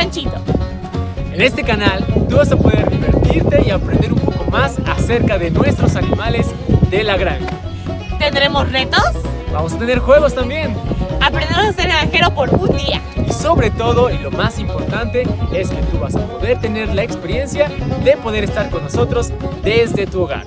En este canal tú vas a poder divertirte y aprender un poco más acerca de nuestros animales de la granja. ¿Tendremos retos? Vamos a tener juegos también. Aprenderemos a ser granjero por un día. Y sobre todo, y lo más importante, es que tú vas a poder tener la experiencia de poder estar con nosotros desde tu hogar.